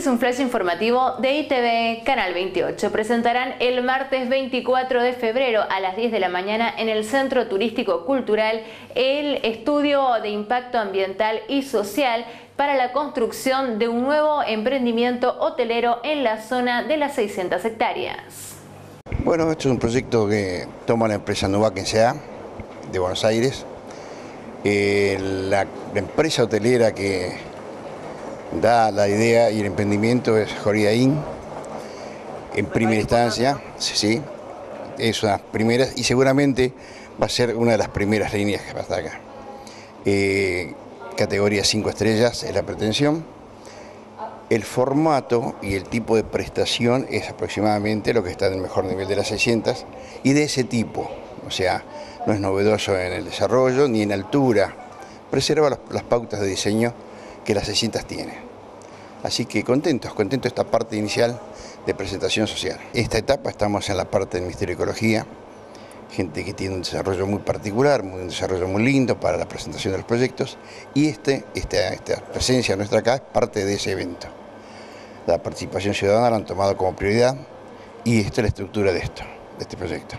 es un flash informativo de ITV Canal 28. Presentarán el martes 24 de febrero a las 10 de la mañana en el Centro Turístico Cultural el estudio de impacto ambiental y social para la construcción de un nuevo emprendimiento hotelero en la zona de las 600 hectáreas. Bueno, esto es un proyecto que toma la empresa Nubac SEA de Buenos Aires. Eh, la empresa hotelera que da la idea y el emprendimiento es Joriaín, en primera instancia, sí, sí, es una primera y seguramente va a ser una de las primeras líneas que va a estar acá. Eh, categoría 5 estrellas es la pretensión. El formato y el tipo de prestación es aproximadamente lo que está en el mejor nivel de las 600 y de ese tipo, o sea, no es novedoso en el desarrollo ni en altura, preserva las pautas de diseño que las 600 tienen. Así que contentos, contentos esta parte inicial de presentación social. Esta etapa estamos en la parte del Ministerio de Ecología, gente que tiene un desarrollo muy particular, un desarrollo muy lindo para la presentación de los proyectos y este, esta, esta presencia nuestra acá es parte de ese evento. La participación ciudadana la han tomado como prioridad y esta es la estructura de esto, de este proyecto.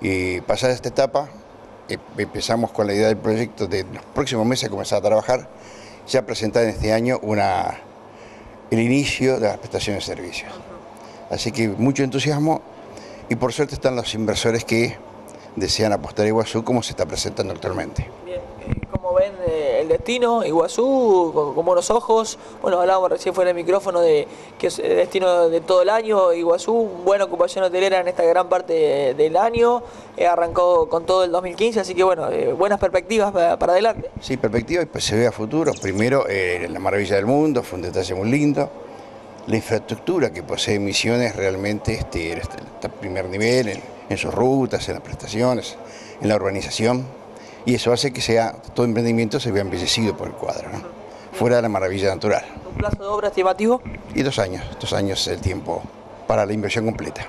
Y pasada esta etapa, em, empezamos con la idea del proyecto de los próximos meses comenzar a trabajar ya presentar en este año una, el inicio de las prestaciones de servicios. Así que mucho entusiasmo y por suerte están los inversores que desean apostar a Iguazú como se está presentando actualmente. ¿Cómo ven eh, el destino? Iguazú, con, buenos ojos. Bueno, hablábamos recién fuera del micrófono de que es el destino de todo el año. Iguazú, buena ocupación hotelera en esta gran parte del año. Eh, arrancó con todo el 2015, así que bueno, eh, buenas perspectivas para, adelante. Sí, perspectivas pues se ve a futuro. Primero, la maravilla del mundo, fue un detalle muy lindo la infraestructura que posee Misiones realmente este, está a primer nivel en, sus rutas, en las prestaciones, en la urbanización, y eso hace que sea todo emprendimiento se vea embellecido por el cuadro, fuera de la maravilla natural. ¿Un plazo de obra estimativo? Y dos años, dos años es el tiempo para la inversión completa.